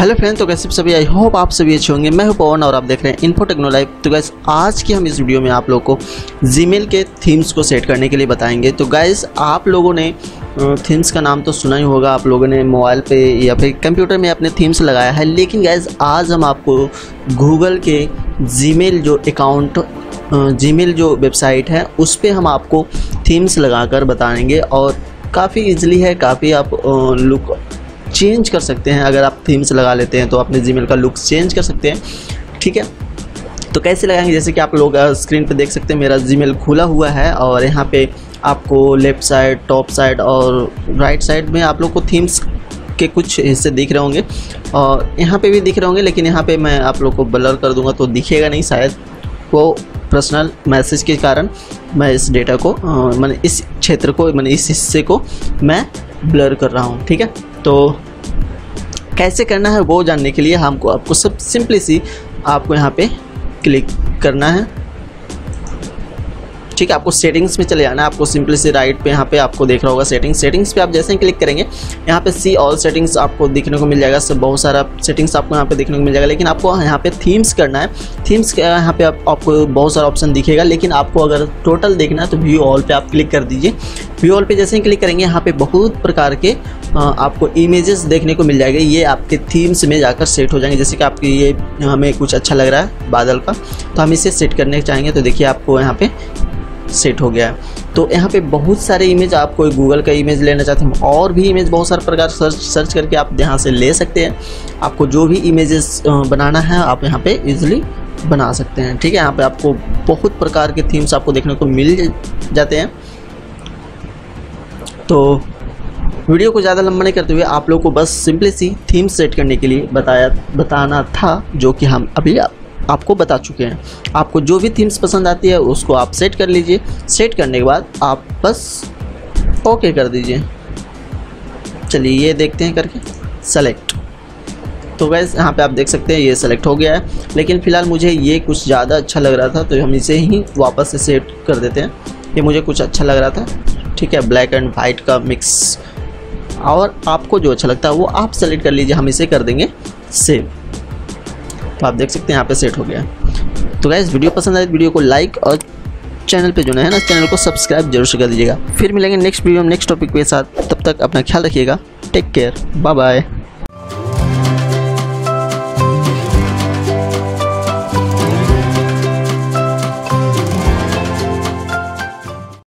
Hello friend तो कैसे सभी आई होप आप सभी अच्छे होंगे। मैं हूँ पवन और आप देख रहे हैं इन्फो टेक्नो लाइव तो गैस आज की हम इस वीडियो में आप लोगों को जीमेल के थीम्स को सेट करने के लिए बताएँगे। तो गैस आप लोगों ने थीम्स का नाम तो सुना ही होगा। आप लोगों ने मोबाइल पे या फिर कंप्यूटर में अपने थीम्स लगाया है। लेकिन गैस आज हम आपको गूगल के जी जो अकाउंट जी जो वेबसाइट है, उस पर हम आपको थीम्स लगा कर बताएँगे। और काफ़ी ईजिली है, काफ़ी आप लुक चेंज कर सकते हैं, अगर आप थीम्स लगा लेते हैं तो अपने जी का लुक चेंज कर सकते हैं, ठीक है? तो कैसे लगाएँगे? जैसे कि आप लोग स्क्रीन पर देख सकते हैं, मेरा जी खुला हुआ है और यहाँ पे आपको लेफ़्ट साइड टॉप साइड और राइट साइड में आप लोग को थीम्स के कुछ हिस्से दिख रहे होंगे। और यहाँ पे भी दिख रहे होंगे, लेकिन यहाँ पे मैं आप लोग को ब्लर कर दूँगा तो दिखेगा नहीं, शायद वो पर्सनल मैसेज के कारण मैं इस डेटा को मैंने इस क्षेत्र को, मैंने इस हिस्से को मैं ब्लर कर रहा हूँ, ठीक है? तो कैसे करना है वो जानने के लिए हमको आपको सब सिंपली सी आपको यहाँ पे क्लिक करना है। ठीक है आपको सेटिंग्स में चले जाना है आपको सिंपली से राइट पे यहाँ पे आपको देख रहा होगा सेटिंग्स सेटिंग्स पे आप जैसे ही क्लिक करेंगे यहाँ पे सी ऑल सेटिंग्स आपको देखने को मिल जाएगा। बहुत सारा सेटिंग्स आपको यहाँ पे देखने को मिल जाएगा। लेकिन आपको यहाँ पे थीम्स करना है। थीम्स यहाँ पे आप, आपको बहुत सारा ऑप्शन दिखेगा। लेकिन आपको अगर टोटल देखना है तो व्यू ऑल पे आप क्लिक कर दीजिए। व्यू ऑल पे जैसे ही क्लिक करेंगे यहाँ पे बहुत प्रकार के आपको इमेजेस देखने को मिल जाएँगे। ये आपके थीम्स में जाकर सेट हो जाएँगे। जैसे कि आपके ये हमें कुछ अच्छा लग रहा है बादल का तो हम इसे सेट करने चाहेंगे। तो देखिए आपको यहाँ पे सेट हो गया है। तो यहाँ पे बहुत सारे इमेज आप कोई गूगल का इमेज लेना चाहते हैं, और भी इमेज बहुत सारे प्रकार सर्च सर्च करके आप यहाँ से ले सकते हैं। आपको जो भी इमेजेस बनाना है, आप यहाँ पे इजीली बना सकते हैं, ठीक है? यहाँ पे आपको बहुत प्रकार के थीम्स आपको देखने को मिल जाते हैं। तो वीडियो को ज़्यादा लंबा नहीं करते हुए आप लोग को बस सिंपली सी थीम सेट करने के लिए बताया, बताना था, जो कि हम अभी आप आपको बता चुके हैं। आपको जो भी थीम्स पसंद आती है, उसको आप सेट कर लीजिए। सेट करने के बाद आप बस ओके कर दीजिए। चलिए, ये देखते हैं करके। सेलेक्ट तो वैसे यहाँ पे आप देख सकते हैं, ये सेलेक्ट हो गया है। लेकिन फ़िलहाल मुझे ये कुछ ज़्यादा अच्छा लग रहा था तो हम इसे ही वापस से सेट कर देते हैं। ये मुझे कुछ अच्छा लग रहा था। ठीक है ब्लैक एंड वाइट का मिक्स और आपको जो अच्छा लगता है, वो आप सेलेक्ट कर लीजिए, हम इसे कर देंगे सेव तो आप देख सकते हैं, यहाँ पे सेट हो गया। तो गैस वीडियो पसंद आए वीडियो को लाइक और चैनल पे जो है ना चैनल को सब्सक्राइब ज़रूर से कर दीजिएगा। फिर मिलेंगे नेक्स्ट वीडियो में नेक्स्ट टॉपिक के साथ। तब तक अपना ख्याल रखिएगा। Take care bye bye